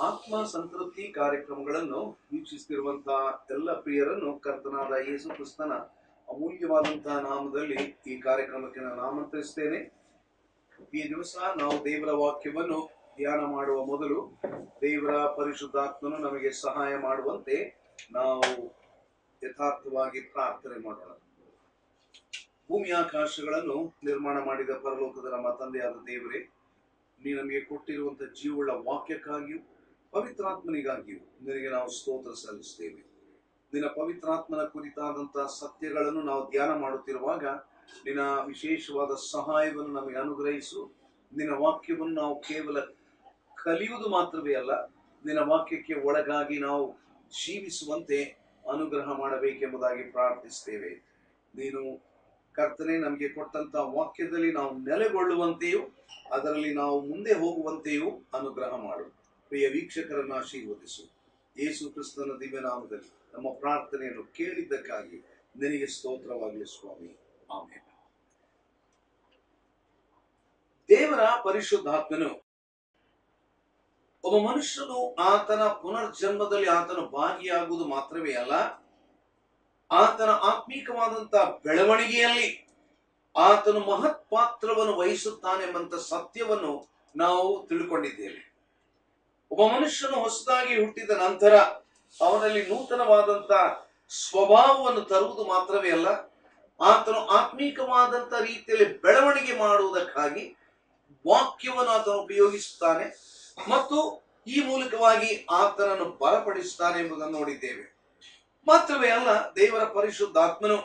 ಆತ್ಮ ಸಂತೃಪ್ತಿ ಕಾರ್ಯಕ್ರಮಗಳನ್ನು ವೀಕ್ಷಿಸುತ್ತಿರುವಂತಹ ಎಲ್ಲ ಪ್ರಿಯರನ್ನು ಕರ್ತನಾದ ಯೇಸು ಕ್ರಿಸ್ತನ ಅಮೂಲ್ಯವಾದಂತಹ ನಾಮದಲ್ಲಿ ಈ ಕಾರ್ಯಕ್ರಮಕ್ಕೆ ನಾನು ಆಮಂತ್ರಿಸುತ್ತೇನೆ. ಈ ದಿವಸ ನಾವು ದೇವರ ವಾಕ್ಯವನ್ನು ಧ್ಯಾನ ಮಾಡುವ ಮೊದಲು ದೇವರ ಪರಿಶುದ್ಧಾತ್ಮನು ನಮಗೆ ಸಹಾಯ ಮಾಡುವಂತೆ ನಾವು ಯಥಾರ್ಥವಾಗಿ ಪ್ರಾರ್ಥನೆ ಮಾಡೋಣ. ಭೂಮಿ ಆಕಾಶಗಳನ್ನು ನಿರ್ಮಾಣ ಮಾಡಿದ ಪರಲೋಕದ ನಮ್ಮ ತಂದೆಯಾದ ದೇವರೇ ನೀ ನಮಗೆ ಕೊಟ್ಟಿರುವಂಥ ಜೀವಳ ವಾಕ್ಯಕ್ಕಾಗಿಯೂ ಪವಿತ್ರಾತ್ಮನಿಗಾಗಿಯೂ ನಿನಗೆ ನಾವು ಸ್ತೋತ್ರ ಸಲ್ಲಿಸ್ತೇವೆ ನಿನ್ನ ಪವಿತ್ರಾತ್ಮನ ಕುರಿತಾದಂತಹ ಸತ್ಯಗಳನ್ನು ನಾವು ಧ್ಯಾನ ಮಾಡುತ್ತಿರುವಾಗ ನಿನ್ನ ವಿಶೇಷವಾದ ಸಹಾಯವನ್ನು ನಮಗೆ ಅನುಗ್ರಹಿಸು. ನಿನ್ನ ವಾಕ್ಯವನ್ನು ನಾವು ಕೇವಲ ಕಲಿಯುವುದು ಮಾತ್ರವೇ ಅಲ್ಲ, ನಿನ್ನ ವಾಕ್ಯಕ್ಕೆ ಒಳಗಾಗಿ ನಾವು ಜೀವಿಸುವಂತೆ ಅನುಗ್ರಹ ಮಾಡಬೇಕೆಂಬುದಾಗಿ ಪ್ರಾರ್ಥಿಸ್ತೇವೆ ನೀನು ಕರ್ತನೆ ನಮಗೆ ಕೊಟ್ಟಂತ ವಾಕ್ಯದಲ್ಲಿ ನಾವು ನೆಲೆಗೊಳ್ಳುವಂತೆಯೂ, ಅದರಲ್ಲಿ ನಾವು ಮುಂದೆ ಹೋಗುವಂತೆಯೂ ಅನುಗ್ರಹ ಮಾಡು. ಪ್ರಿಯ ವೀಕ್ಷಕರನ್ನು ಆಶೀರ್ವದಿಸು. ಯೇಸು ಕ್ರಿಸ್ತನ ದಿವ್ಯನಾಮದಲ್ಲಿ ನಮ್ಮ ಪ್ರಾರ್ಥನೆಯನ್ನು ಕೇಳಿದ್ದಕ್ಕಾಗಿ ನಿನಗೆ ಸ್ತೋತ್ರವಾಗಲಿ ಸ್ವಾಮಿ. ಆಮೇಲೆ ದೇವರ ಪರಿಶುದ್ಧಾತ್ಮನು, ಒಬ್ಬ ಮನುಷ್ಯನು ಆತನ ಪುನರ್ಜನ್ಮದಲ್ಲಿ ಆತನು ಭಾಗಿಯಾಗುವುದು ಮಾತ್ರವೇ ಅಲ್ಲ ಆತನ ಆತ್ಮೀಕವಾದಂತ ಬೆಳವಣಿಗೆಯಲ್ಲಿ ಆತನು ಮಹತ್ ಪಾತ್ರವನ್ನು ವಹಿಸುತ್ತಾನೆಂಬಂತ ಸತ್ಯವನ್ನು ನಾವು ತಿಳ್ಕೊಂಡಿದ್ದೇವೆ. ಒಬ್ಬ ಮನುಷ್ಯನು ಹೊಸದಾಗಿ ಹುಟ್ಟಿದ ನಂತರ ಅವನಲ್ಲಿ ನೂತನವಾದಂತ ಸ್ವಭಾವವನ್ನು ತರುವುದು ಮಾತ್ರವೇ ಅಲ್ಲ, ಆತನು ಆತ್ಮೀಕವಾದಂತ ರೀತಿಯಲ್ಲಿ ಬೆಳವಣಿಗೆ ಮಾಡುವುದಕ್ಕಾಗಿ ವಾಕ್ಯವನ್ನು ಆತನು ಉಪಯೋಗಿಸುತ್ತಾನೆ ಮತ್ತು ಈ ಮೂಲಕವಾಗಿ ಆತನನ್ನು ಬಲಪಡಿಸುತ್ತಾನೆ ಎಂಬುದನ್ನು ನೋಡಿದ್ದೇವೆ. ಮಾತ್ರವೇ ಅಲ್ಲ, ದೇವರ ಪರಿಶುದ್ಧಾತ್ಮನು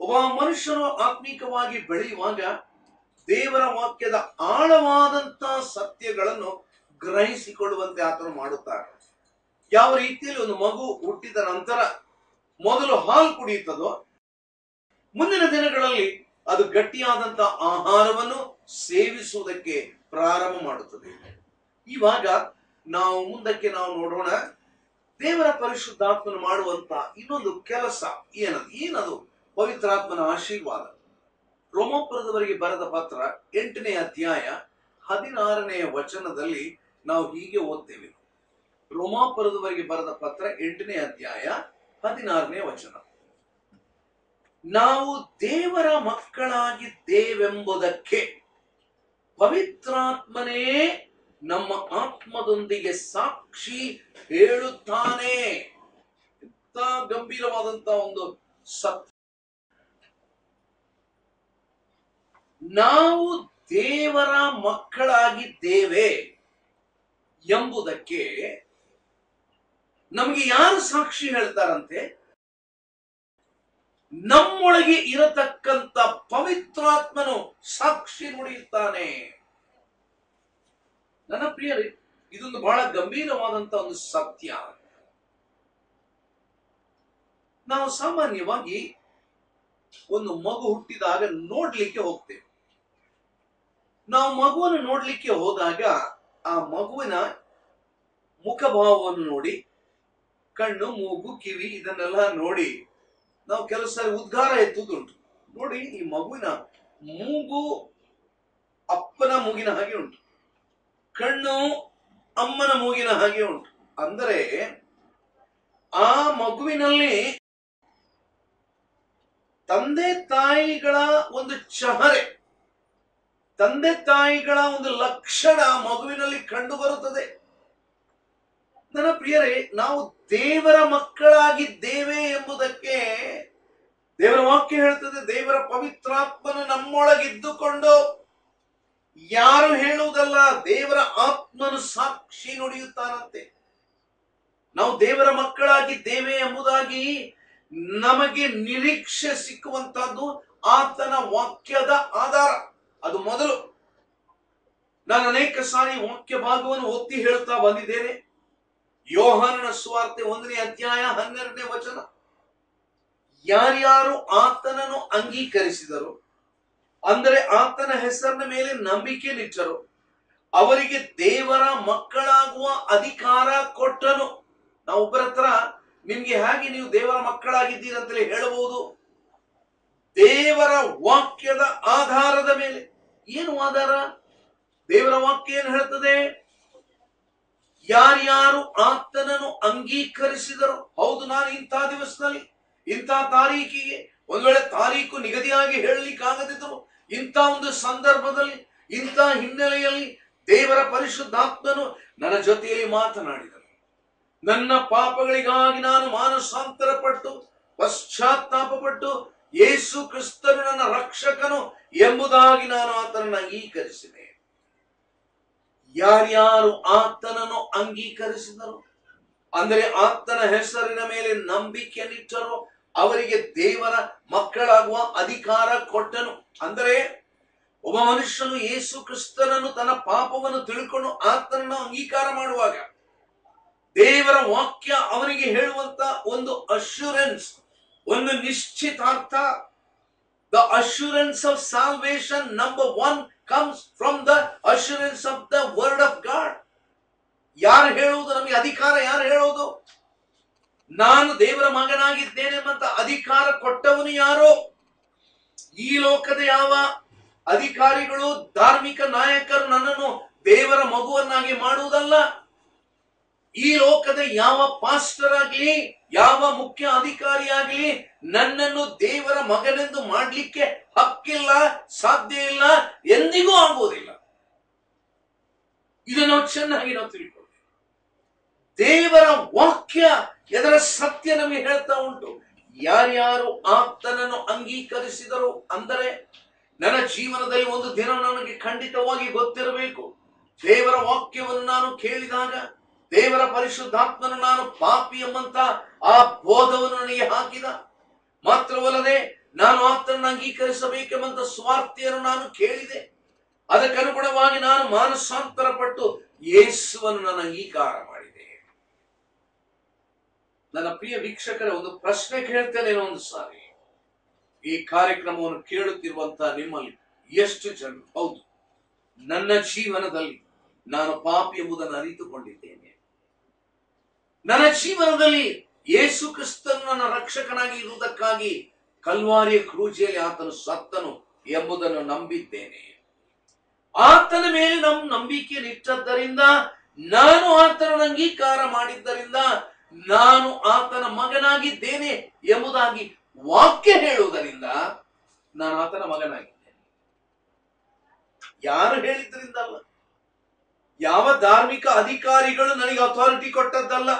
ಒಬ್ಬ ಮನುಷ್ಯನು ಆತ್ಮೀಕವಾಗಿ ಬೆಳೆಯುವಾಗ ದೇವರ ವಾಕ್ಯದ ಆಳವಾದಂತ ಸತ್ಯಗಳನ್ನು ಗ್ರಹಿಸಿಕೊಳ್ಳುವಂತೆ ಆತನು ಮಾಡುತ್ತಾರೆ ಯಾವ ರೀತಿಯಲ್ಲಿ ಒಂದು ಮಗು ಹುಟ್ಟಿದ ನಂತರ ಮೊದಲು ಹಾಲು ಕುಡಿಯುತ್ತದೋ, ಮುಂದಿನ ದಿನಗಳಲ್ಲಿ ಅದು ಗಟ್ಟಿಯಾದಂತ ಆಹಾರವನ್ನು ಸೇವಿಸುವುದಕ್ಕೆ ಪ್ರಾರಂಭ ಮಾಡುತ್ತದೆ. ಇವಾಗ ನಾವು ಮುಂದಕ್ಕೆ ನಾವು ನೋಡೋಣ. ದೇವರ ಪರಿಶುದ್ಧಾತ್ಮನು ಮಾಡುವಂತ ಇನ್ನೊಂದು ಕೆಲಸ ಏನದು? ಏನದು? ಪವಿತ್ರಾತ್ಮನ ಆಶೀರ್ವಾದ. ರೋಮಾಪುರದವರಿಗೆ ಬರೆದ ಪತ್ರ ಎಂಟನೇ ಅಧ್ಯಾಯ ಹದಿನಾರನೆಯ ವಚನದಲ್ಲಿ ನಾವು ಹೀಗೆ ಓದ್ತೇವೆ. ರೋಮಾಪುರದವರಿಗೆ ಬರೆದ ಪತ್ರ ಎಂಟನೇ ಅಧ್ಯಾಯ ಹದಿನಾರನೇ ವಚನ. ನಾವು ದೇವರ ಮಕ್ಕಳಾಗಿದ್ದೇವೆಂಬುದಕ್ಕೆ ಪವಿತ್ರಾತ್ಮನೇ ನಮ್ಮ ಆತ್ಮದೊಂದಿಗೆ ಸಾಕ್ಷಿ ಹೇಳುತ್ತಾನೆ ಎಂತ ಗಂಭೀರವಾದಂತ ಒಂದು ಸತ್ಯ. ನಾವು ದೇವರ ಮಕ್ಕಳಾಗಿದ್ದೇವೆ ಎಂಬುದಕ್ಕೆ ನಮಗೆ ಯಾರು ಸಾಕ್ಷಿ ಹೇಳ್ತಾರಂತೆ? ನಮ್ಮೊಳಗೆ ಇರತಕ್ಕಂತ ಪವಿತ್ರಾತ್ಮನು ಸಾಕ್ಷಿ ನುಡಿಯುತ್ತಾನೆ. ನನ್ನ ಪ್ರಿಯರೇ, ಇದೊಂದು ಬಹಳ ಗಂಭೀರವಾದಂತ ಒಂದು ಸತ್ಯ. ನಾವು ಸಾಮಾನ್ಯವಾಗಿ ಒಂದು ಮಗು ಹುಟ್ಟಿದಾಗ ನೋಡ್ಲಿಕ್ಕೆ ಹೋಗ್ತೇವೆ. ನಾವು ಮಗುವನ್ನು ನೋಡ್ಲಿಕ್ಕೆ ಹೋದಾಗ ಆ ಮಗುವಿನ ಮುಖಭಾವವನ್ನು ನೋಡಿ, ಕಣ್ಣು, ಮೂಗು, ಕಿವಿ ಇದನ್ನೆಲ್ಲ ನೋಡಿ ನಾವು ಕೆಲವು ಸಾರಿ ಉದ್ಗಾರ ಎತ್ತುದುಂಟು ನೋಡಿ, ಈ ಮಗುವಿನ ಮೂಗು ಅಪ್ಪನ ಮೂಗಿನ ಹಾಗೆ ಉಂಟು. ಕಣ್ಣು ಅಮ್ಮನ ಮೂಗಿನ ಹಾಗೆ ಉಂಟು. ಅಂದರೆ ಆ ಮಗುವಿನಲ್ಲಿ ತಂದೆ ತಾಯಿಗಳ ಒಂದು ಚಹರೆ, ತಂದೆ ತಾಯಿಗಳ ಒಂದು ಲಕ್ಷಣ ಮಗುವಿನಲ್ಲಿ ಕಂಡು ಬರುತ್ತದೆ. ನನ್ನ ಪ್ರಿಯರೇ, ನಾವು ದೇವರ ಮಕ್ಕಳಾಗಿದ್ದೇವೆ ಎಂಬುದಕ್ಕೆ ದೇವರ ವಾಕ್ಯ ಹೇಳ್ತದೆ, ದೇವರ ಪವಿತ್ರಾತ್ಮನ ನಮ್ಮೊಳಗಿದ್ದುಕೊಂಡು ಯಾರು ಹೇಳುವುದಲ್ಲ, ದೇವರ ಆತ್ಮನು ಸಾಕ್ಷಿ ನುಡಿಯುತ್ತಾನಂತೆ. ನಾವು ದೇವರ ಮಕ್ಕಳಾಗಿ ದೇವೆ ಎಂಬುದಾಗಿ ನಮಗೆ ನಿರೀಕ್ಷೆ ಸಿಕ್ಕುವಂತಹದ್ದು ಆತನ ವಾಕ್ಯದ ಆಧಾರ. ಅದು ಮೊದಲು. ನಾನು ಅನೇಕ ಸಾರಿ ವಾಕ್ಯ ಭಾಗವನ್ನು ಒತ್ತಿ ಹೇಳ್ತಾ ಬಂದಿದ್ದೇನೆ. ಯೋಹಾನನ ಸುವಾರ್ತೆ ಒಂದನೇ ಅಧ್ಯಾಯ ಹನ್ನೆರಡನೇ ವಚನ. ಯಾರ್ಯಾರು ಆತನನ್ನು ಅಂಗೀಕರಿಸಿದರು ಅಂದರೆ ಆತನ ಹೆಸರಿನ ಮೇಲೆ ನಂಬಿಕೆ ನಿಟ್ಟರು ಅವರಿಗೆ ದೇವರ ಮಕ್ಕಳಾಗುವ ಅಧಿಕಾರ ಕೊಟ್ಟನು. ನಾವು ಒಬ್ಬರ ಹತ್ರ ನಿಮ್ಗೆ ಹೇಗೆ ನೀವು ದೇವರ ಮಕ್ಕಳಾಗಿದ್ದೀರಂತಲೇ ಹೇಳಬಹುದು. ದೇವರ ವಾಕ್ಯದ ಆಧಾರದ ಮೇಲೆ. ಏನು ಆಧಾರ? ದೇವರ ವಾಕ್ಯ ಏನು ಹೇಳ್ತದೆ ಯಾರ್ಯಾರು ಆತನನ್ನು ಅಂಗೀಕರಿಸಿದರು. ಹೌದು, ನಾನು ಇಂಥ ದಿವಸದಲ್ಲಿ, ಇಂಥ ತಾರೀಕಿಗೆ, ಒಂದು ವೇಳೆ ತಾರೀಕು ನಿಗದಿಯಾಗಿ ಹೇಳಲಿಕ್ಕಾಗದಿದ್ರು ಇಂಥ ಒಂದು ಸಂದರ್ಭದಲ್ಲಿ, ಇಂಥ ಹಿನ್ನೆಲೆಯಲ್ಲಿ ದೇವರ ಪರಿಶುದ್ಧಾತ್ಮನು ನನ್ನ ಜೊತೆಯಲ್ಲಿ ಮಾತನಾಡಿದನು. ನನ್ನ ಪಾಪಗಳಿಗಾಗಿ ನಾನು ಮಾನಸಾಂತರ ಪಟ್ಟು ಪಶ್ಚಾತ್ತಾಪ ಪಟ್ಟು ಯೇಸು ಕ್ರಿಸ್ತನು ನನ್ನ ರಕ್ಷಕನು ಎಂಬುದಾಗಿ ನಾನು ಆತನನ್ನು ಅಂಗೀಕರಿಸಿದೆ. ಯಾರ್ಯಾರು ಆತನನ್ನು ಅಂಗೀಕರಿಸಿದರು? ಅಂದರೆ ಆತನ ಹೆಸರಿನ ಮೇಲೆ ನಂಬಿಕೆಯನ್ನಿಟ್ಟರು ಅವರಿಗೆ ದೇವರ ಮಕ್ಕಳಾಗುವ ಅಧಿಕಾರ ಕೊಟ್ಟನು. ಅಂದರೆ, ಒಬ್ಬ ಮನುಷ್ಯನು ಯೇಸು ಕ್ರಿಸ್ತನನ್ನು ತನ್ನ ಪಾಪವನ್ನು ತಿಳ್ಕೊಂಡು ಆತನನ್ನು ಅಂಗೀಕಾರ ಮಾಡುವಾಗ, ದೇವರ ವಾಕ್ಯ ಅವನಿಗೆ ಹೇಳುವಂತ ಒಂದು ಅಶ್ಯೂರೆನ್ಸ್ ಒಂದು ನಿಶ್ಚಿತಾರ್ಥ the assurance of salvation number one comes from the assurance of the word of God ಯಾರು ಹೇಳುವುದು? ನಮಗೆ ಅಧಿಕಾರ ಯಾರು ಹೇಳೋದು ನಾನು ದೇವರ ಮಗನಾಗಿದ್ದೇನೆ ಮಗನಾಗಿದ್ದೇನೆಂಬಂತ ಅಧಿಕಾರ ಕೊಟ್ಟವನು ಯಾರೋ? ಈ ಲೋಕದ ಯಾವ ಅಧಿಕಾರಿಗಳು, ಧಾರ್ಮಿಕ ನಾಯಕರು ನನ್ನನ್ನು ದೇವರ ಮಗುವನ್ನಾಗಿ ಮಾಡುವುದಲ್ಲ? ಈ ಲೋಕದ ಯಾವ ಪಾಸ್ಟರ್ ಆಗಲಿ ಯಾವ ಮುಖ್ಯ ಅಧಿಕಾರಿಯಾಗಲಿ ನನ್ನನ್ನು ದೇವರ ಮಗನೆಂದು ಮಾಡಲಿಕ್ಕೆ ಹಕ್ಕಿಲ್ಲ, ಸಾಧ್ಯ ಇಲ್ಲ, ಎಂದಿಗೂ ಆಗುವುದಿಲ್ಲ. ಇದನ್ನು ಚೆನ್ನಾಗಿ ನಾವು ತಿಳ್ಕೊಳ್ಳಿ ದೇವರ ವಾಕ್ಯ ಎದರ ಸತ್ಯ ನಮಗೆ ಹೇಳ್ತಾ ಉಂಟು. ಯಾರ್ಯಾರು ಆಪ್ತನನ್ನು ಅಂಗೀಕರಿಸಿದರು ಅಂದರೆ ನನ್ನ ಜೀವನದಲ್ಲಿ ಒಂದು ದಿನ ನನಗೆ ಖಂಡಿತವಾಗಿ ಗೊತ್ತಿರಬೇಕು. ದೇವರ ವಾಕ್ಯವನ್ನು ನಾನು ಕೇಳಿದಾಗ, ದೇವರ ಪರಿಶುದ್ಧಾತ್ಮನು ನಾನು ಪಾಪಿ ಎಂಬಂತ ಆ ಬೋಧವನ್ನು ನನಗೆ ಹಾಕಿದ. ಮಾತ್ರವಲ್ಲದೆ ನಾನು ಆತನನ್ನು ಅಂಗೀಕರಿಸಬೇಕೆಂಬಂತ ಸ್ವಾರ್ಥಿಯನ್ನು ನಾನು ಕೇಳಿದೆ. ಅದಕ್ಕನುಗುಣವಾಗಿ ನಾನು ಮಾನಸಾಂತರ ಪಟ್ಟು ಯೇಸುವನ್ನು ನನ್ನ ಅಂಗೀಕಾರ ಮಾಡಿದೆ. ನನ್ನ ಪ್ರಿಯ ವೀಕ್ಷಕರ, ಒಂದು ಪ್ರಶ್ನೆ ಕೇಳ್ತೇನೆ ಒಂದು ಸಾರಿ. ಈ ಕಾರ್ಯಕ್ರಮವನ್ನು ಕೇಳುತ್ತಿರುವಂತಹ ನಿಮ್ಮಲ್ಲಿ ಎಷ್ಟು ಜನ? ಹೌದು, ನನ್ನ ಜೀವನದಲ್ಲಿ ನಾನು ಪಾಪಿ ಎಂಬುದನ್ನು ಅರಿತುಕೊಂಡಿದ್ದೇನೆ. ನನ್ನ ಜೀವನದಲ್ಲಿ ಯೇಸು ಕ್ರಿಸ್ತನು ನನ್ನ ರಕ್ಷಕನಾಗಿ ಇರುವುದಕ್ಕಾಗಿ ಕಲ್ವಾರಿಯ ಕ್ರೂಜೆಯಲ್ಲಿ ಆತನು ಸತ್ತನು ಎಂಬುದನ್ನು ನಂಬಿದ್ದೇನೆ. ಆತನ ಮೇಲೆ ನಮ್ಮ ನಂಬಿಕೆ ಇಟ್ಟದ್ದರಿಂದ ನಾನು ಆತನ ಅಂಗೀಕಾರ ಮಾಡಿದ್ದರಿಂದ ನಾನು ಆತನ ಮಗನಾಗಿದ್ದೇನೆ ಎಂಬುದಾಗಿ ವಾಕ್ಯ ಹೇಳುವುದರಿಂದ ನಾನು ಆತನ ಮಗನಾಗಿದ್ದೇನೆ. ಯಾರು ಹೇಳಿದ್ರಿಂದಲ್ಲ? ಯಾವ ಧಾರ್ಮಿಕ ಅಧಿಕಾರಿಗಳು ನನಗೆ ಅಥಾರಿಟಿ ಕೊಟ್ಟದ್ದಲ್ಲ?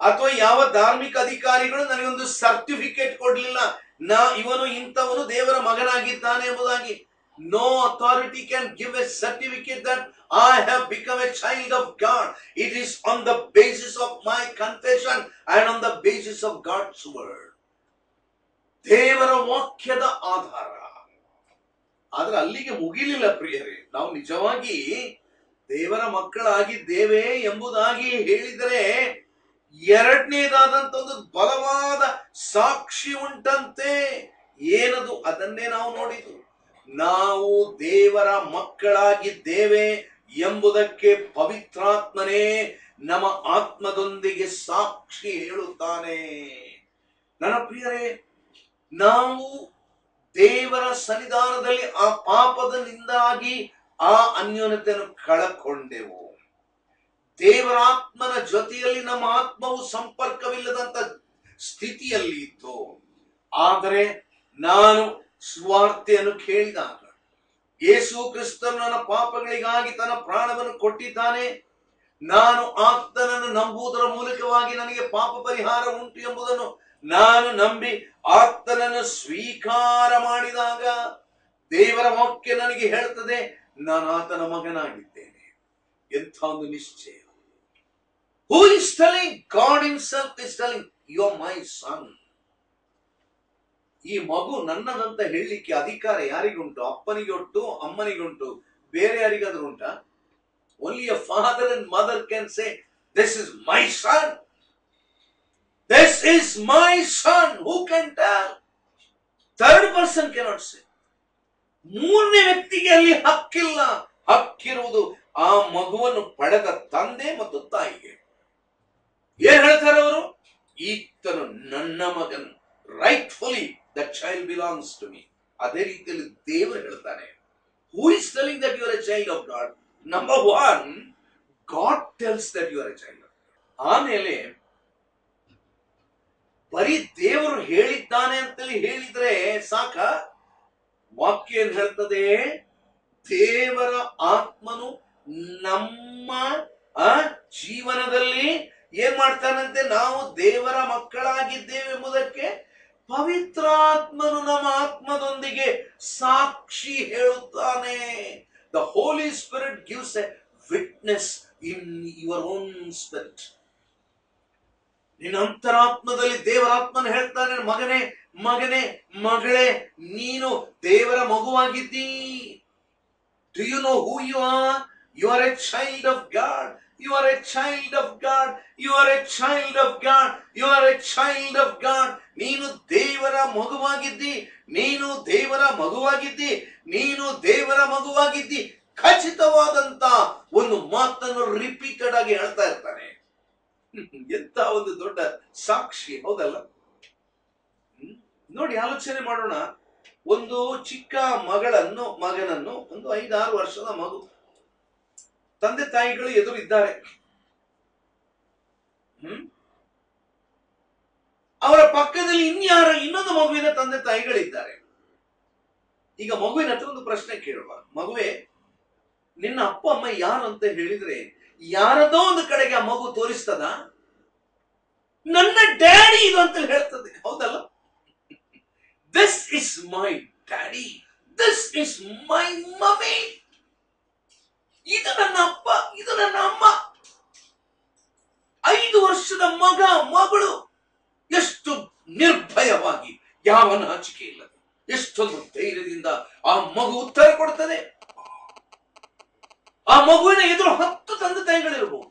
ಅಥವಾ ಯಾವ ಧಾರ್ಮಿಕ ಅಧಿಕಾರಿಗಳು ನನಗೊಂದು ಸರ್ಟಿಫಿಕೇಟ್ ಕೊಡ್ಲಿಲ್ಲ? ನಾ ಇವನು ಇಂಥವನು ದೇವರ ಮಗನಾಗಿದ್ದಾನೆ ಎಂಬುದಾಗಿ no authority can give a certificate that I have become a child of God it is on the basis of my confession and on the basis of God's word ದೇವರ ವಾಕ್ಯದ ಆಧಾರ. ಆದ್ರೆ ಅಲ್ಲಿಗೆ ಮುಗಿಲಿಲ್ಲ ಪ್ರಿಯರೇ, ನಾವು ನಿಜವಾಗಿ ದೇವರ ಮಕ್ಕಳಾಗಿದ್ದೇವೆ ಎಂಬುದಾಗಿ ಹೇಳಿದರೆ ಎರಡನೇದಾದಂತ ಒಂದು ಬಲವಾದ ಸಾಕ್ಷಿ ಉಂಟಂತೆ ಏನದು ಅದನ್ನೇ ನಾವು ನೋಡಿದ್ದು. ನಾವು ದೇವರ ಮಕ್ಕಳಾಗಿದ್ದೇವೆ ಎಂಬುದಕ್ಕೆ ಪವಿತ್ರಾತ್ಮನೇ ನಮ್ಮ ಆತ್ಮದೊಂದಿಗೆ ಸಾಕ್ಷಿ ಹೇಳುತ್ತಾನೆ. ನನ್ನ ಪ್ರಿಯರೇ, ನಾವು ದೇವರ ಸನ್ನಿಧಾನದಲ್ಲಿ ಆ ಪಾಪದಿಂದಾಗಿ ಆ ಅನ್ಯೋನ್ಯತೆಯನ್ನು ಕಳಕೊಂಡೆವು ದೇವರಾತ್ಮನ ಜೊತೆಯಲ್ಲಿ ನಮ್ಮ ಆತ್ಮವು ಸಂಪರ್ಕವಿಲ್ಲದಂತ ಸ್ಥಿತಿಯಲ್ಲಿ ಇತ್ತು. ಆದರೆ ನಾನು ಸ್ವಾರ್ಥೆಯನ್ನು ಕೇಳಿದಾಗ ಯೇಸು ಕ್ರಿಸ್ತನು ನನ್ನ ಪಾಪಗಳಿಗಾಗಿ ತನ್ನ ಪ್ರಾಣವನ್ನು ಕೊಟ್ಟಿದ್ದಾನೆ. ನಾನು ಆತನನ್ನು ನಂಬುವುದರ ಮೂಲಕವಾಗಿ ನನಗೆ ಪಾಪ ಪರಿಹಾರ ಉಂಟು ಎಂಬುದನ್ನು ನಾನು ನಂಬಿ ಆತನನ್ನು ಸ್ವೀಕಾರ ಮಾಡಿದಾಗ ದೇವರ ವಾಕ್ಯ ನನಗೆ ಹೇಳ್ತದೆ ನಾನು ಆತನ ಮಗನಾಗಿದ್ದೇನೆ. ಎಂಥ ಒಂದು ನಿಶ್ಚಯ. Who is telling God himself is telling you my son ಈ ಮಗು ನನ್ನದಂತ ಹೇಳಲಿಕ್ಕೆ ಅಧಿಕಾರ ಯಾರಿಗುಂಟು? ಅಪ್ಪನಿಗುಂಟು, ಅಮ್ಮನಿಗುಂಟು, ಬೇರೆ ಯಾರಿಗಾದ್ರೂ ಉಂಟಾ? Only a father and mother can say this is my son this is my son who can tell third person cannot say ಮೂರನೇ ವ್ಯಕ್ತಿಗೆ ಅಲ್ಲಿ ಹಕ್ಕಿಲ್ಲ. ಹಕ್ಕಿರುವುದು ಆ ಮಗುವನ್ನು ಪಡೆದ ತಂದೆ ಮತ್ತು ತಾಯಿಗೆ. ಏನ್ ಹೇಳ್ತಾರೆ ಅವರು? ಈತನು ನನ್ನ ಮಗನು. Rightfully the child belongs to me ಅದೇ ರೀತಿಯಲ್ಲಿ ದೇವರು ಹೇಳ್ತಾನೆ who is telling that your a child of God number one God tells that you are a child ಆಮೇಲೆ, ಬರೀ ದೇವರು ಹೇಳಿದ್ದಾನೆ ಅಂತೇಳಿ ಹೇಳಿದ್ರೆ ಸಾಕ? ವಾಕ್ಯ ಏನ್ ಹೇಳ್ತದೆ? ದೇವರ ಆತ್ಮನು ನಮ್ಮ ಜೀವನದಲ್ಲಿ ಏನ್ ಮಾಡ್ತಾನಂತೆ? ನಾವು ದೇವರ ಮಕ್ಕಳಾಗಿದ್ದೇವೆ ಎಂಬುದಕ್ಕೆ ಪವಿತ್ರಾತ್ಮನು ನಮ್ಮ ಆತ್ಮದೊಂದಿಗೆ ಸಾಕ್ಷಿ ಹೇಳುತ್ತಾನೆ. The holy spirit gives a witness in your own spirit ನಿನ್ನ ಅಂತರಾತ್ಮದಲ್ಲಿ ದೇವರಾತ್ಮನ ಹೇಳ್ತಾನೆ, ಮಗನೇ ಮಗನೇ, ಮಗಳೇ, ನೀನು ದೇವರ ಮಗುವಾಗಿದ್ದೀ. Do you know who you are you are a child of God you are a child of God you are a child of God you are a child of God ನೀನು ದೇವರ ಮಗುವಾಗಿದ್ದಿ, ನೀನು ದೇವರ ಮಗುವಾಗಿದ್ದಿ, ನೀನು ದೇವರ ಮಗುವಾಗಿದ್ದಿ, ಖಚಿತವಾದಂತ ಒಂದು ಮಾತನ್ನು ರಿಪೀಟೆಡ್ ಆಗಿ ಹೇಳ್ತಾ ಇರ್ತಾನೆ. ಎಂತ ಒಂದು ದೊಡ್ಡ ಸಾಕ್ಷಿ, ಹೌದಲ್ಲ? ನೋಡಿ, ಆಲೋಚನೆ ಮಾಡೋಣ. ಒಂದು ಚಿಕ್ಕ ಮಗಳನ್ನು, ಮಗನನ್ನು ಒಂದು ಐದಾರು ವರ್ಷದ ಮಗು, ತಂದೆ ತಾಯಿಗಳು ಎದುರಿದ್ದಾರೆ. ಹ್ಮ್? ಅವರ ಪಕ್ಕದಲ್ಲಿ ಇನ್ಯಾರ ಇನ್ನೊಂದು ಮಗುವಿನ ತಂದೆ ತಾಯಿಗಳಿದ್ದಾರೆ. ಈಗ ಮಗುವಿನ ಹತ್ರ ಒಂದು ಪ್ರಶ್ನೆ ಕೇಳುವ. ಮಗುವೆ, ನಿನ್ನ ಅಪ್ಪ, ಅಮ್ಮ ಯಾರು ಅಂತ ಹೇಳಿದ್ರೆ ಯಾರದೋ ಒಂದು ಕಡೆಗೆ ಆ ಮಗು ತೋರಿಸ್ತದ? ನನ್ನ ಡ್ಯಾಡಿ ಇದು ಅಂತ ಹೇಳ್ತದೆ. ಹೌದಲ್ಲ? This is my daddy. This is my mummy. ಇದು ನನ್ನ ಅಪ್ಪ, ಇದು ನನ್ನ ಅಮ್ಮ. ಐದು ವರ್ಷದ ಮಗ, ಮಗಳು. ಎಷ್ಟು ನಿರ್ಭಯವಾಗಿ ಯಾವ ನಾಚಿಕೆ ಇಲ್ಲದೆ, ಎಷ್ಟೊಂದು ಧೈರ್ಯದಿಂದ ಆ ಮಗು ಉತ್ತರ ಕೊಡ್ತದೆ ಆ ಮಗುವಿನ ಎದುರು ಹತ್ತು ತಂದೆ ತಾಯಿಗಳಿರ್ಬೋದು.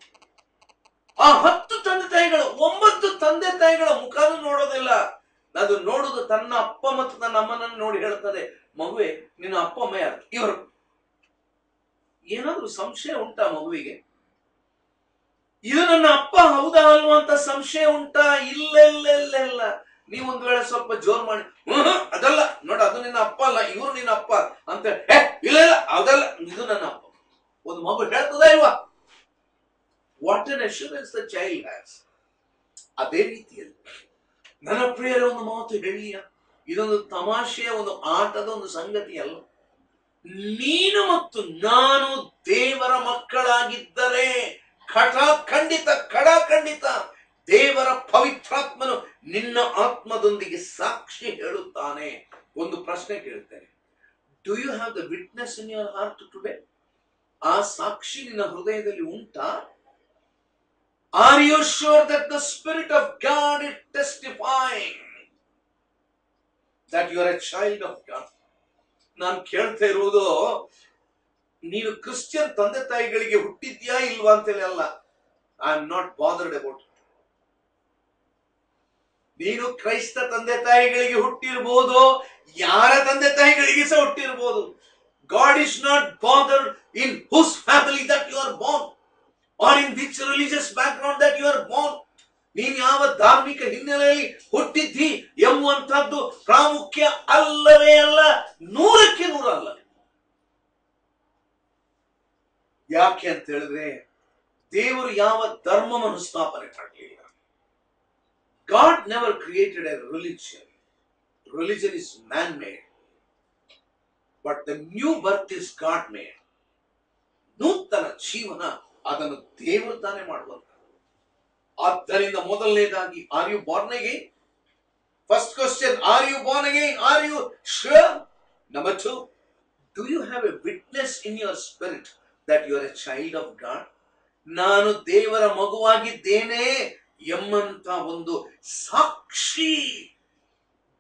ಆ ಹತ್ತು ತಂದೆ ತಾಯಿಗಳು ಒಂಬತ್ತು ತಂದೆ ತಾಯಿಗಳ ಮುಖಾನು ನೋಡೋದಿಲ್ಲ. ಅದು ನೋಡುದು ತನ್ನ ಅಪ್ಪ ಮತ್ತು ತನ್ನ ಅಮ್ಮನನ್ನು ನೋಡಿ ಹೇಳ್ತದೆ ಮಗುವೆ ನಿನ್ನ ಅಪ್ಪ, ಅಮ್ಮ ಯಾರು? ಇವರು. ಏನಾದ್ರೂ ಸಂಶಯ ಉಂಟಾ ಮಗುವಿಗೆ? ಇದು ನನ್ನ ಅಪ್ಪ ಹೌದಾ ಅಲ್ವಾ ಅಂತ ಸಂಶಯ ಉಂಟಾ? ಇಲ್ಲ ಇಲ್ಲ ಇಲ್ಲ ಇಲ್ಲ ನೀವು ಒಂದ್ ವೇಳೆ ಸ್ವಲ್ಪ ಜೋರ್ ಮಾಡಿ ಹ್ಮ್ ಅದಲ್ಲ. ನೋಡ ಅದು ನಿನ್ನ ಅಪ್ಪ ಅಲ್ಲ ಇವ್ರು ನಿನ್ನ ಅಪ್ಪ ಅಂತ "ಏ, ಇಲ್ಲ ಇಲ್ಲ ಅದಲ್ಲ. ಇದು ನನ್ನ ಅಪ್ಪ. ಒಂದು ಮಗು ಹೇಳ್ತದ ಇಲ್ವಾ? What an assurance the child has ಅದೇ ರೀತಿಯಲ್ಲಿ. ನನ್ನ ಪ್ರಿಯರ ಒಂದು ಮಾತು ಹೇಳಿಯ? ಇದೊಂದು ತಮಾಷೆಯ ಒಂದು ಆಟದ ಒಂದು ಸಂಗತಿ ಅಲ್ಲ. ನೀನು ಮತ್ತು ನಾನು ದೇವರ ಮಕ್ಕಳಾಗಿದ್ದರೆ ಖಟ ಖಂಡಿತ, ಖಡ, ಖಂಡಿತ. ದೇವರ ಪವಿತ್ರಾತ್ಮನು ನಿನ್ನ ಆತ್ಮದೊಂದಿಗೆ ಸಾಕ್ಷಿ ಹೇಳುತ್ತಾನೆ. ಒಂದು ಪ್ರಶ್ನೆ ಕೇಳ್ತೇನೆ. Do you have the witness in your heart today ಆ ಸಾಕ್ಷಿ ನಿನ್ನ ಹೃದಯದಲ್ಲಿ ಉಂಟಾ? Are you sure that the spirit of God it testifying that you are a child of God ನಾನು ಕೇಳ್ತಾ ಇರುವುದು ನೀನು ಕ್ರಿಶ್ಚಿಯನ್ ತಂದೆ ತಾಯಿಗಳಿಗೆ ಹುಟ್ಟಿದ್ಯಾ ಇಲ್ವಾ ಅಂತೇಳಿ ಅಲ್ಲ. I am not bothered about ನೀನು ಕ್ರೈಸ್ತ ತಂದೆ ತಾಯಿಗಳಿಗೆ ಹುಟ್ಟಿರ್ಬೋದು, ಯಾರ ತಂದೆ ತಾಯಿಗಳಿಗೆ ಸಹ ಹುಟ್ಟಿರ್ಬೋದು. God is not bothered in whose family that you are born or in which religious background that you are born ನೀನ್ ಯಾವ ಧಾರ್ಮಿಕ ಹಿನ್ನೆಲೆಯಲ್ಲಿ ಹುಟ್ಟಿದ್ದಿ ಎಂಬುವಂತಹದ್ದು ಪ್ರಾಮುಖ್ಯ ಅಲ್ಲವೇ ಅಲ್ಲ, ನೂರಕ್ಕೆ ನೂರಲ್ಲ ಯಾಕೆ ಅಂತ ಹೇಳಿದ್ರೆ, ದೇವರು ಯಾವ ಧರ್ಮವನ್ನು ಸ್ಥಾಪನೆ ಮಾಡಲಿಲ್ಲ. God never created a religion religion is man made but the new birth is God made ನೂತನ ಜೀವನ ಅದನ್ನು ದೇವರು ತಾನೇ ಮಾಡುವಂತ ಆದ್ದರಿಂದ ಮೊದಲನೇದಾಗಿ are you born again first question are you born again are you sure number two do you have a witness in your spirit that you are a child of God ನಾನು ದೇವರ ಮಗುವಾಗಿದ್ದೇನೆ ಎಂಬಂತ ಒಂದು ಸಾಕ್ಷಿ,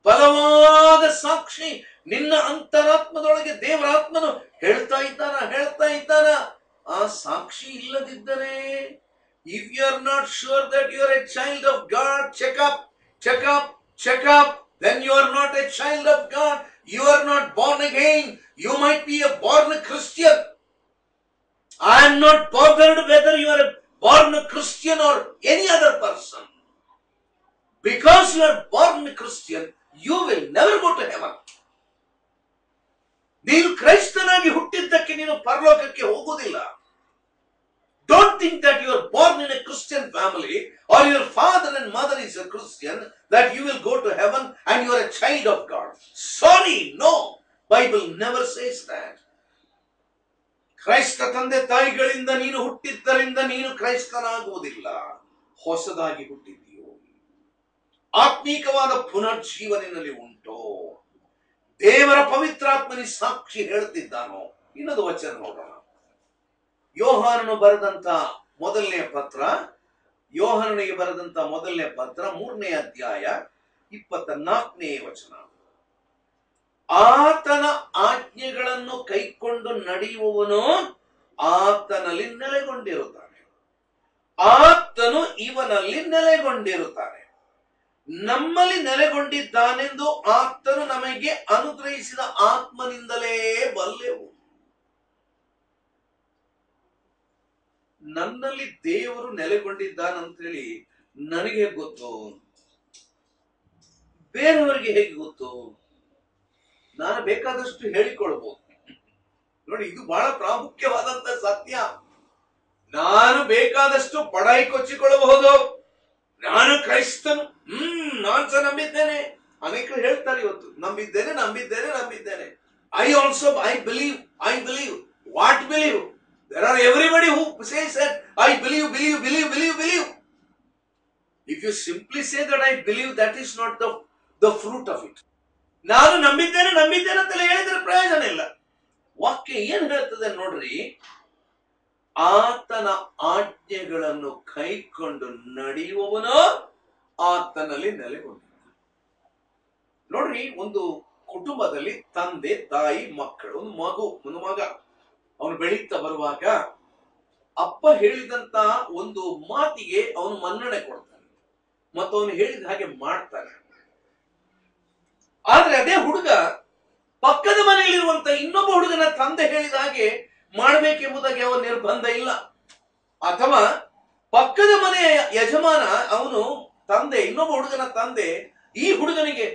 ಬಲವಾದ ಸಾಕ್ಷಿ ನಿನ್ನ ಅಂತರಾತ್ಮದೊಳಗೆ ದೇವರಾತ್ಮನು ಹೇಳ್ತಾ ಇದ್ದಾನ ಹೇಳ್ತಾ ಇದ್ದಾನ. ಆ ಸಾಕ್ಷಿ ಇಲ್ಲದಿದ್ದರೆ if you are not sure that you are a child of God checkup checkup checkup then you are not a child of God you are not born again you might be a born Christian I am not bothered whether you are a born Christian or any other person. Because you are born Christian, you will never go to heaven. ನೀನು ಕ್ರೈಸ್ತನಾಗಿ ಹುಟ್ಟಿದ್ದಕ್ಕೆ ನೀನು ಪರಲೋಕಕ್ಕೆ ಹೋಗುವುದಿಲ್ಲ don't think that you are born in a Christian family or your father and mother is a Christian that you will go to heaven and you are a child of God. Sorry, no. Bible never says that. ಕ್ರೈಸ್ತ ತಂದೆ ತಾಯಿಗಳಿಂದ ನೀನು ಹುಟ್ಟಿದ್ದರಿಂದ ನೀನು ಕ್ರೈಸ್ತನಾಗುವುದಿಲ್ಲ. ಹೊಸದಾಗಿ ಹುಟ್ಟಿದ್ದೀಯೋ? ಆತ್ಮೀಕವಾದ ಪುನರ್ಜೀವನಿನಲ್ಲಿ ಉಂಟೋ? ದೇವರ ಪವಿತ್ರಾತ್ಮನಿ ಸಾಕ್ಷಿ ಹೇಳ್ತಿದ್ದಾನೋ? ಇನ್ನೊಂದು ವಚನ ನೋಡೋಣ. ಯೋಹಾನನು ಬರೆದಂತ ಮೊದಲನೇ ಪತ್ರ, ಯೋಹಾನನಿಗೆ ಬರೆದಂತ ಮೊದಲನೇ ಪತ್ರ ಮೂರನೇ ಅಧ್ಯಾಯ ಇಪ್ಪತ್ತ ನಾಲ್ಕನೇ ವಚನ. ಆತನ ಆಜ್ಞೆಗಳನ್ನು ಕೈಕೊಂಡು ನಡೆಯುವವನು ಆತನಲ್ಲಿ ನೆಲೆಗೊಂಡಿರುತ್ತಾನೆ. ಆತನು ಇವನಲ್ಲಿ ನೆಲೆಗೊಂಡಿರುತ್ತಾನೆ. ನಮ್ಮಲ್ಲಿ ನೆಲೆಗೊಂಡಿದ್ದಾನೆಂದು ಆತನು ನಮಗೆ ಅನುಗ್ರಹಿಸಿದ ಆತ್ಮನಿಂದಲೇ ಬಲ್ಲೆವು. ನನ್ನಲ್ಲಿ ದೇವರು ನೆಲೆಗೊಂಡಿದ್ದಾನಂತೇಳಿ ನನಗೆ ಗೊತ್ತು. ಬೇರೆಯವರಿಗೆ ಹೇಗೆ ಗೊತ್ತು? ನಾನು ಬೇಕಾದಷ್ಟು ಹೇಳಿಕೊಳ್ಬಹುದು ನೋಡಿ, ಇದು ಬಹಳ ಪ್ರಾಮುಖ್ಯವಾದಂತ ಸತ್ಯ. ನಾನು ಬೇಕಾದಷ್ಟು ಪಡಾಯಿ ಕೊಚ್ಚಿಕೊಳ್ಳಬಹುದು. ನಾನು ಕ್ರೈಸ್ತನು. ಹ್ಮ್, ನಾನ್ ಸಹ ನಂಬಿದ್ದೇನೆ. ಅನೇಕರು ಹೇಳ್ತಾರೆ ಇವತ್ತು, ನಂಬಿದ್ದೇನೆ ನಂಬಿದ್ದೇನೆ ನಂಬಿದ್ದೇನೆ. I also I believe I believe what believe there are everybody who says I believe believe believe believe believe if you simply say that I believe that is not the the fruit of it ನಾನು ನಂಬಿದ್ದೇನೆ ನಂಬಿದ್ದೇನೆ ಅಂತಲೇ ಹೇಳಿದ್ರೆ ಪ್ರಯೋಜನ ಇಲ್ಲ. ವಾಕ್ಯ ಏನ್ ಹೇಳ್ತದೆ ನೋಡ್ರಿ? ಆತನ ಆಜ್ಞೆಗಳನ್ನು ಕೈಕೊಂಡು ನಡೆಯುವವನು ಆತನಲ್ಲಿ ನೆಲೆಗೊಂಡ ನೋಡ್ರಿ, ಒಂದು ಕುಟುಂಬದಲ್ಲಿ ತಂದೆ, ತಾಯಿ, ಮಕ್ಕಳು, ಒಂದು ಮಗು, ಒಂದು ಮಗ. ಅವನು ಬೆಳೀತಾ ಬರುವಾಗ ಅಪ್ಪ ಹೇಳಿದಂತ ಒಂದು ಮಾತಿಗೆ ಅವನು ಮನ್ನಣೆ ಕೊಡ್ತಾನೆ. ಮತ್ತು ಅವನು ಹೇಳಿದ ಹಾಗೆ ಮಾಡ್ತಾನೆ. ಆದ್ರೆ ಪಕ್ಕದ ಮನೆಯಲ್ಲಿರುವಂತ ಇನ್ನೊಬ್ಬ ಹುಡುಗನ ತಂದೆ ಹೇಳಿದ ಹಾಗೆ ಮಾಡಬೇಕೆಂಬುದಾಗಿ ಅವನ ನಿರ್ಬಂಧ ಇಲ್ಲ. ಅಥವಾ ಪಕ್ಕದ ಮನೆಯ ಯಜಮಾನ, ಅವನು ತಂದೆ, ಇನ್ನೊಬ್ಬ ಹುಡುಗನ ತಂದೆ, ಈ ಹುಡುಗನಿಗೆ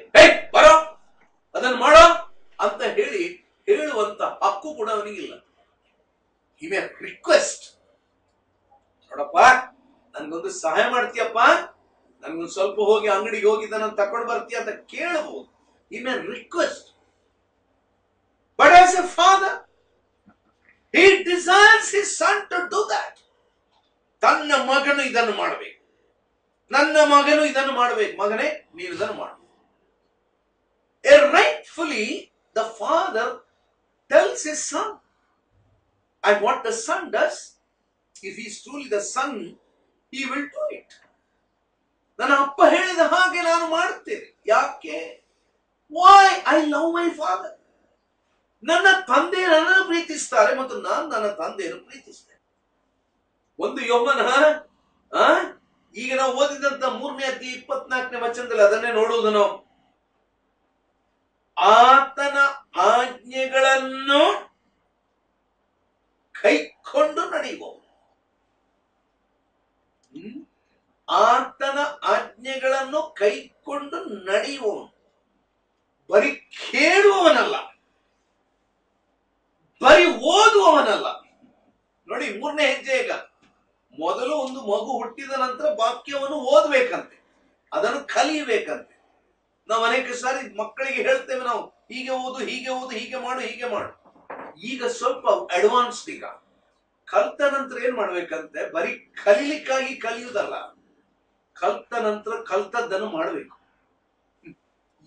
ಬರೋ, ಅದನ್ನು ಮಾಡೋ ಅಂತ ಹೇಳಿ ಹೇಳುವಂತ ಹಕ್ಕು ಕೂಡ ಅವನಿಗಿಲ್ಲ ಇವೆ ರಿಕ್ವೆಸ್ಟ್ ನೋಡಪ್ಪ, ನನ್ಗೊಂದು ಸಹಾಯ ಮಾಡ್ತೀಯಪ್ಪ. ನನ್ಗೊಂದು ಸ್ವಲ್ಪ ಹೋಗಿ ಅಂಗಡಿಗೆ ಹೋಗಿ ನಾನು ತಕೊಂಡು ಬರ್ತೀಯ ಅಂತ ಕೇಳಬಹುದು. I mean request but as a father he desires his son to do that ತನ್ನ ಮಗನು ಇದನ್ನು ಮಾಡಬೇಕು. ನನ್ನ ಮಗನು ಇದನ್ನು ಮಾಡಬೇಕು. ಮಗನೇ, ನೀನು ಇದನ್ನು ಮಾಡು. A rightfully the father tells his son and what the son does if is truly the son he will do it ನನ್ನ ಅಪ್ಪ ಹೇಳಿದ ಹಾಗೆ ನಾನು ಮಾಡುತ್ತೇನೆ. ಯಾಕೆ? Why I love my father ನನ್ನ ತಂದೆ ನನ್ನನ್ನು ಪ್ರೀತಿಸ್ತಾರೆ ಮತ್ತು ನಾನು ನನ್ನ ತಂದೆಯನ್ನು ಪ್ರೀತಿಸ್ತೇನೆ. ಒಂದು ಯೋಮನ ಈಗ ನಾವು ಓದಿದಂತ ಮೂರನೇ ಅತಿ ಇಪ್ಪತ್ನಾಲ್ಕನೇ ವಚನದಲ್ಲಿ ಅದನ್ನೇ ನೋಡುವುದು ನಾವು ಆತನ ಆಜ್ಞೆಗಳನ್ನು ಕೈಕೊಂಡು ನಡೆಯುವವನು? ಆತನ ಆಜ್ಞೆಗಳನ್ನು ಕೈಕೊಂಡು ನಡೆಯುವವನು. ಬರೀ ಕೇಳುವವನಲ್ಲ. ಬರೀ ಓದುವವನಲ್ಲ. ನೋಡಿ, ಮೂರನೇ ಹೆಜ್ಜೆ ಈಗ. ಮೊದಲು ಒಂದು ಮಗು ಹುಟ್ಟಿದ ನಂತರ ವಾಕ್ಯವನ್ನು ಓದಬೇಕಂತೆ. ಅದನ್ನು ಕಲಿಯಬೇಕಂತೆ. ನಾವು ಅನೇಕ ಸಾರಿ ಮಕ್ಕಳಿಗೆ ಹೇಳ್ತೇವೆ ನಾವು, ಹೀಗೆ ಓದು ಹೀಗೆ ಓದು, ಹೀಗೆ ಮಾಡು ಹೀಗೆ ಮಾಡು. ಈಗ ಸ್ವಲ್ಪ ಅಡ್ವಾನ್ಸ್ ಈಗ. ಕಲ್ತ ನಂತರ ಏನ್ ಮಾಡ್ಬೇಕಂತೆ? ಬರೀ ಕಲಿಲಿಕ್ಕಾಗಿ ಕಲಿಯುವುದಲ್ಲ. ಕಲ್ತ ನಂತರ ಕಲ್ತದ್ದನ್ನು ಮಾಡಬೇಕು.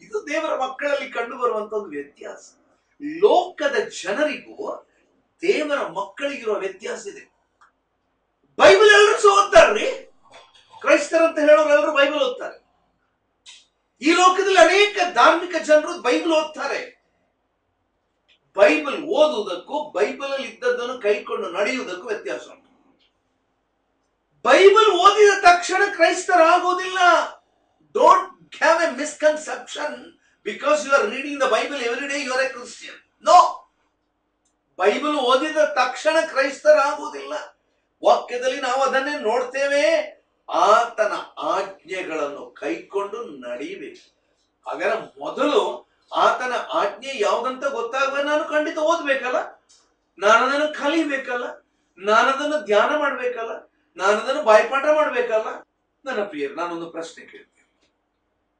ಇದು ದೇವರ ಮಕ್ಕಳಲ್ಲಿ ಕಂಡು ಬರುವಂತ ಒಂದು ವ್ಯತ್ಯಾಸ. ಲೋಕದ ಜನರಿಗೂ ದೇವರ ಮಕ್ಕಳಿಗಿರುವ ವ್ಯತ್ಯಾಸ ಇದೆ. ಬೈಬಲ್ ಎಲ್ಲರೂ ಓದ್ತಾರ್ರಿ? ಕ್ರೈಸ್ತರಂತ ಹೇಳೋರು ಎಲ್ಲರೂ ಬೈಬಲ್ ಓದ್ತಾರೆ. ಈ ಲೋಕದಲ್ಲಿ ಅನೇಕ ಧಾರ್ಮಿಕ ಜನರು ಬೈಬಲ್ ಓದ್ತಾರೆ. ಬೈಬಲ್ ಓದುವುದಕ್ಕೂ ಬೈಬಲ್ ಅಲ್ಲಿ ಇದ್ದದ್ದನ್ನು ಕೈಕೊಂಡು ನಡೆಯುವುದಕ್ಕೂ ವ್ಯತ್ಯಾಸ ಉಂಟು. ಬೈಬಲ್ ಓದಿದ ತಕ್ಷಣ ಕ್ರೈಸ್ತರಾಗುವುದಿಲ್ಲ. Don't have a misconception because you are reading the Bible every day you are a Christian no Bible ಓದಿದ ತಕ್ಷಣ ಕ್ರೈಸ್ತರಾಗುವುದಿಲ್ಲ. ವಾಕ್ಯದಲ್ಲಿ ನಾವು ಅದನ್ನೇ ನೋಡ್ತೇವೆ. ಆತನ ಆಜ್ಞೆಗಳನ್ನು ಕೈಕೊಂಡು ನಡೆಯಬೇಕು ಹಾಗಾದ್ರೆ ಮೊದಲು ಆತನ ಆಜ್ಞೆ ಯಾವುದಂತ ಗೊತ್ತಾಗುವ ನಾನು ಖಂಡಿತ ಓದ್ಬೇಕಲ್ಲ? ನಾನು ಅದನ್ನು ಕಲಿಬೇಕಲ್ಲ? ನಾನದನ್ನು ಧ್ಯಾನ ಮಾಡ್ಬೇಕಲ್ಲ? ನಾನದನ್ನು ಬಾಯ್ಪಾಠ ಮಾಡ್ಬೇಕಲ್ಲ? ನನ್ನ ಪ್ರಿಯರು, ನಾನೊಂದು ಪ್ರಶ್ನೆ ಕೇಳ್ತೇನೆ.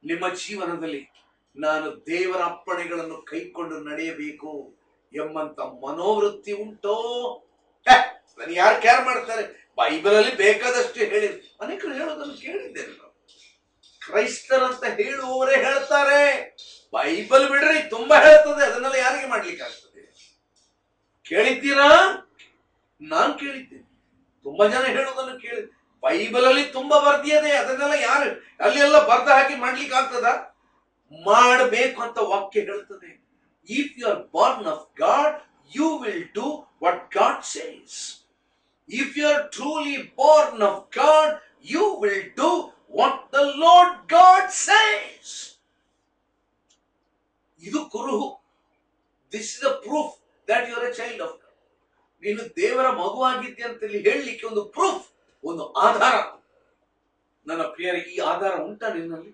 ನಿಮ್ಮ ಜೀವನದಲ್ಲಿ ನಾನು ದೇವರ ಅಪ್ಪಣೆಗಳನ್ನು ಕೈಕೊಂಡು ನಡೆಯಬೇಕು ಎಂಬಂತ ಮನೋವೃತ್ತಿ ಉಂಟೋ? ನಾನು ಯಾರು ಕೇರ್ ಮಾಡ್ತಾರೆ? ಬೈಬಲಲ್ಲಿ ಬೇಕಾದಷ್ಟು ಹೇಳಿ. ಅನೇಕರು ಹೇಳೋದನ್ನು ಕೇಳಿದ್ದೇನೆ ನಾವು ಕ್ರೈಸ್ತರಂತ ಹೇಳುವವರೇ ಹೇಳ್ತಾರೆ. ಬೈಬಲ್ ಬಿಡ್ರಿ, ತುಂಬಾ ಹೇಳ್ತದೆ. ಅದನ್ನೆಲ್ಲ ಯಾರಿಗೆ ಮಾಡ್ಲಿಕ್ಕೆ ಆಗ್ತದೆ? ಕೇಳಿದ್ದೀರಾ? ನಾನು ಕೇಳಿದ್ದೇನೆ. ತುಂಬಾ ಜನ ಹೇಳೋದನ್ನು ಕೇಳಿ. ಬೈಬಲಲ್ಲಿ ತುಂಬಾ ಬರ್ದಿಯದೆ. ಅದನ್ನೆಲ್ಲ ಯಾರು, ಅಲ್ಲಿ ಎಲ್ಲ ಬರ್ದ ಹಾಕಿ ಮಾಡ್ಲಿಕ್ಕೆ ಆಗ್ತದ? ಮಾಡಬೇಕು ಅಂತ ವಾಕ್ಯ ಹೇಳ್ತದೆ if you are born of God you will do what God says if you are truly born of God you will do what the Lord God says ಇದು ಕುರುಹು. This is the proof that you are a child of ನೀನು ದೇವರ ಮಗುವಾಗಿದ್ದೆ ಅಂತ ಹೇಳಲಿಕ್ಕೆ ಒಂದು proof ಒಂದು ಆಧಾರ. ನನ್ನ ಪ್ರಿಯರಿಗೆ ಈ ಆಧಾರ ಉಂಟಾ ನಿನ್ನಲ್ಲಿ?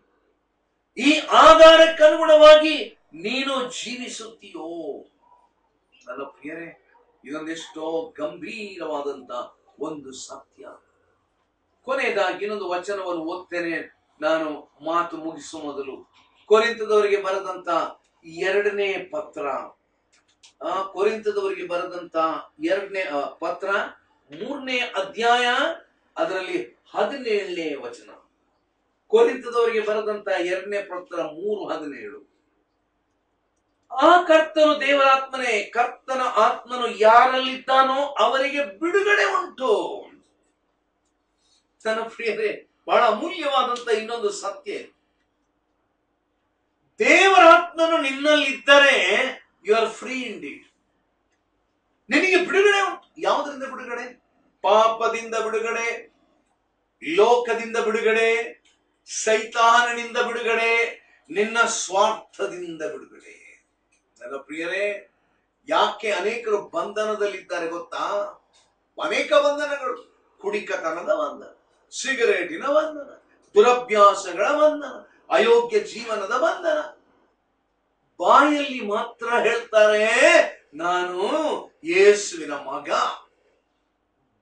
ಈ ಆಧಾರಕ್ಕನುಗುಣವಾಗಿ ನೀನು ಜೀವಿಸುತ್ತೀಯೋ. ನನ್ನ ಪ್ರಿಯರೇ ಇದೊಂದೆಷ್ಟೋ ಗಂಭೀರವಾದಂತ ಒಂದು ಸತ್ಯ. ಕೊನೆಯದಾಗಿ ಇನ್ನೊಂದು ವಚನವನ್ನು ಓದ್ತೇನೆ. ನಾನು ಮಾತು ಮುಗಿಸುವ ಮೊದಲು ಕೊರಿಂತದವರಿಗೆ ಬರೆದಂತ ಎರಡನೇ ಪತ್ರ. ಆ ಕೊರಿಂತದವರಿಗೆ ಬರೆದಂತ ಎರಡನೇ ಪತ್ರ ಮೂರನೇ ಅಧ್ಯಾಯ, ಅದರಲ್ಲಿ ಹದಿನೇಳನೇ ವಚನ. ಕೊರಿಂತದವರಿಗೆ ಬರೆದಂತ ಎರಡನೇ ಪತ್ರ ಮೂರು ಹದಿನೇಳು. ಆ ಕರ್ತನು ದೇವರಾತ್ಮನೇ ಕರ್ತನ ಆತ್ಮನು ಯಾರಲ್ಲಿದ್ದಾನೋ ಅವರಿಗೆ ಬಿಡುಗಡೆ ಉಂಟು. ತನ್ನ ಪ್ರಿಯರೇ, ಬಹಳ ಅಮೂಲ್ಯವಾದಂತ ಇನ್ನೊಂದು ಸತ್ಯ. ದೇವರಾತ್ಮನು ನಿನ್ನಲ್ಲಿದ್ದರೆ ಯು ಆರ್ ಫ್ರೀ ಇನ್ ನಿನಗೆ ಬಿಡುಗಡೆ ಉಂಟು. ಯಾವುದರಿಂದ ಬಿಡುಗಡೆ? ಪಾಪದಿಂದ ಬಿಡುಗಡೆ, ಲೋಕದಿಂದ ಬಿಡುಗಡೆ ಸೈತಾನನಿಂದ ಬಿಡುಗಡೆ, ನಿನ್ನ ಸ್ವಾರ್ಥದಿಂದ ಬಿಡುಗಡೆ. ನನ್ನ ಪ್ರಿಯರೇ, ಯಾಕೆ ಅನೇಕರು ಬಂಧನದಲ್ಲಿದ್ದಾರೆ ಗೊತ್ತಾ? ಅನೇಕ ಬಂಧನಗಳು, ಕುಡಿಕತನದ ಬಂಧನ, ಸಿಗರೇಟಿನ ಬಂಧನ, ದುರಭ್ಯಾಸಗಳ ಬಂಧನ, ಅಯೋಗ್ಯ ಜೀವನದ ಬಂಧನ. ಬಾಯಲ್ಲಿ ಮಾತ್ರ ಹೇಳ್ತಾರೆ, ನಾನು ಯೇಸುವಿನ ಮಗ.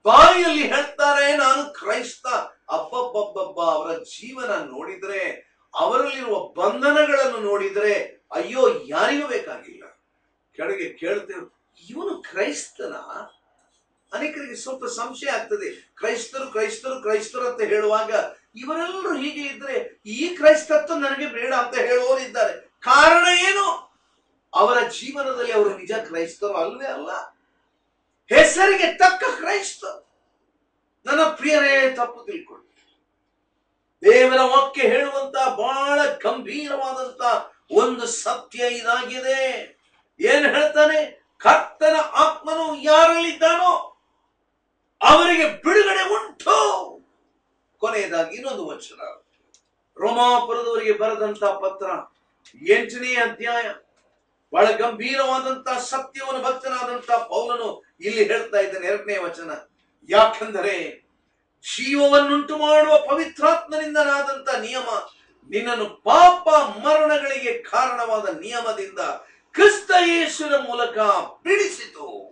ಬಾಯಲ್ಲಿ ಹೇಳ್ತಾರೆ, ನಾನು ಕ್ರೈಸ್ತ. ಅಬ್ಬಬ್ಬಬ್ಬಬ್ಬ ಅವರ ಜೀವನ ನೋಡಿದ್ರೆ, ಅವರಲ್ಲಿರುವ ಬಂಧನಗಳನ್ನು ನೋಡಿದ್ರೆ, ಅಯ್ಯೋ, ಯಾರಿಗೂ ಬೇಕಾಗಿಲ್ಲ. ಕೆಳಗೆ ಕೇಳ್ತೇವೆ, ಇವನು ಕ್ರೈಸ್ತನ? ಅನೇಕರಿಗೆ ಸ್ವಲ್ಪ ಸಂಶಯ ಆಗ್ತದೆ. ಕ್ರೈಸ್ತರು ಕ್ರೈಸ್ತರು ಕ್ರೈಸ್ತರು ಅಂತ ಹೇಳುವಾಗ, ಇವರೆಲ್ಲರೂ ಹೀಗೆ ಇದ್ರೆ, ಈ ಕ್ರೈಸ್ತತ್ವ ನನಗೆ ಬೇಡ ಅಂತ ಹೇಳುವವರಿದ್ದಾರೆ ಕಾರಣ ಏನು? ಅವರ ಜೀವನದಲ್ಲಿ ಅವರು ನಿಜ ಕ್ರೈಸ್ತರು ಅಲ್ವೇ ಅಲ್ಲ. ಹೆಸರಿಗೆ ತಕ್ಕ ಕ್ರೈಸ್ತ. ನನ್ನ ಪ್ರಿಯರೇ, ತಪ್ಪು ತಿಳ್ಕೊಳ್ಳಿ. ದೇವರ ವಾಕ್ಯ ಹೇಳುವಂತ ಬಹಳ ಗಂಭೀರವಾದಂತ ಒಂದು ಸತ್ಯ ಇದಾಗಿದೆ. ಏನ್ ಹೇಳ್ತಾನೆ? ಕರ್ತನ ಆತ್ಮನು ಯಾರಲ್ಲಿದ್ದಾನೋ ಅವರಿಗೆ ಬಿಡುಗಡೆ ಉಂಟು. ಕೊನೆಯದಾಗಿ ಇನ್ನೊಂದು ವಚನ. ರೋಮಾಪುರದವರಿಗೆ ಬರೆದಂತ ಪತ್ರ, ಎಂಟನೇ ಅಧ್ಯಾಯ. ಬಹಳ ಗಂಭೀರವಾದಂತಹ ಸತ್ಯವನ್ನು ಭಕ್ತನಾದಂತಹ ಪೌಲನು ಇಲ್ಲಿ ಹೇಳ್ತಾ ಇದ್ದಾನೆ, ಎರಡನೇ ವಚನ. ಯಾಕೆಂದರೆ ಜೀವವನ್ನುಂಟು ಮಾಡುವ ಪವಿತ್ರಾತ್ಮನಿಂದನಾದಂಥ ನಿಯಮ ನಿನ್ನನ್ನು ಪಾಪ ಮರಣಗಳಿಗೆ ಕಾರಣವಾದ ನಿಯಮದಿಂದ ಕ್ರಿಸ್ತ ಯೇಸುವಿನ ಮೂಲಕ ಬಿಡಿಸಿತು.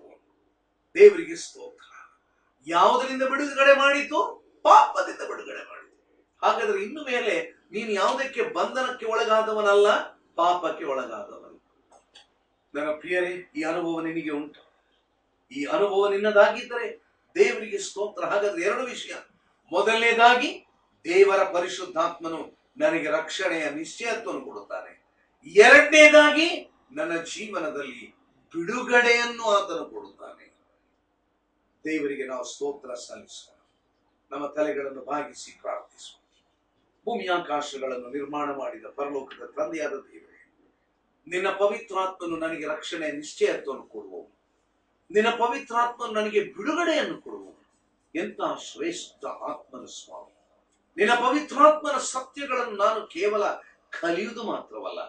ದೇವರಿಗೆ ಸ್ತೋತ್ರ. ಯಾವುದರಿಂದ ಬಿಡುಗಡೆ ಮಾಡಿತು? ಪಾಪದಿಂದ ಬಿಡುಗಡೆ ಮಾಡಿತು. ಹಾಗಾದ್ರೆ ಇನ್ನು ಮೇಲೆ ನೀನು ಯಾವುದಕ್ಕೆ ಬಂಧನಕ್ಕೆ ಒಳಗಾದವನಲ್ಲ, ಪಾಪಕ್ಕೆ ಒಳಗಾದವನು. ನನ್ನ ಪ್ರಿಯರೇ, ಈ ಅನುಭವ ನಿನಗೆ ಉಂಟು. ಈ ಅನುಭವ ನಿನ್ನದಾಗಿದ್ದರೆ ದೇವರಿಗೆ ಸ್ತೋತ್ರ. ಹಾಗಾದ್ರೆ ಎರಡು ವಿಷಯ. ಮೊದಲನೇದಾಗಿ, ದೇವರ ಪರಿಶುದ್ಧಾತ್ಮನು ನನಗೆ ರಕ್ಷಣೆಯ ನಿಶ್ಚಯತ್ವವನ್ನು ಕೊಡುತ್ತಾನೆ. ಎರಡನೇದಾಗಿ, ನನ್ನ ಜೀವನದಲ್ಲಿ ಬಿಡುಗಡೆಯನ್ನು ಆತನು ಕೊಡುತ್ತಾನೆ. ದೇವರಿಗೆ ನಾವು ಸ್ತೋತ್ರ ಸಲ್ಲಿಸೋಣ. ನಮ್ಮ ತಲೆಗಳನ್ನು ಭಾಗಿಸಿ ಪ್ರಾರ್ಥಿಸೋಣ. ಭೂಮಿಯಾಕಾಶಗಳನ್ನು ನಿರ್ಮಾಣ ಮಾಡಿದ ಪರಲೋಕದ ತಂದೆಯಾದ ದೇವರೇ, ನಿನ್ನ ಪವಿತ್ರಾತ್ಮನು ನನಗೆ ರಕ್ಷಣೆಯ ನಿಶ್ಚಯತ್ವವನ್ನು ಕೊಡುವವು ನಿನ್ನ ಪವಿತ್ರಾತ್ಮ ನನಗೆ ಬಿಡುಗಡೆಯನ್ನು ಕೊಡುವ ಎಂತ ಶ್ರೇಷ್ಠ ಆತ್ಮನ ಸ್ವಾಮಿ. ನಿನ್ನ ಪವಿತ್ರಾತ್ಮನ ಸತ್ಯಗಳನ್ನು ನಾನು ಕೇವಲ ಕಲಿಯುವುದು ಮಾತ್ರವಲ್ಲ,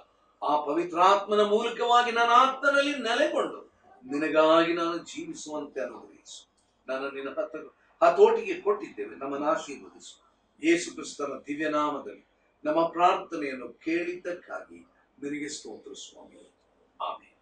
ಆ ಪವಿತ್ರಾತ್ಮನ ಮೂಲಕವಾಗಿ ನನ್ನ ಆತ್ಮನಲ್ಲಿ ನೆಲೆಗೊಂಡು ನಿನಗಾಗಿ ನಾನು ಜೀವಿಸುವಂತೆ ಅನುಗ್ರಹಿಸು. ನಾನು ನಿನ್ನ ಹತ್ತ ಹತೋಟಿಗೆ ಕೊಟ್ಟಿದ್ದೇವೆ, ನಮ್ಮನ್ನು ಆಶೀರ್ವದಿಸು. ಯೇಸು ಕ್ರಿಸ್ತನ ದಿವ್ಯನಾಮದಲ್ಲಿ ನಮ್ಮ ಪ್ರಾರ್ಥನೆಯನ್ನು ಕೇಳಿದ್ದಕ್ಕಾಗಿ ನಿನಗೆ ಸ್ತೋತ್ರ ಸ್ವಾಮಿ. ಆಮೇಲೆ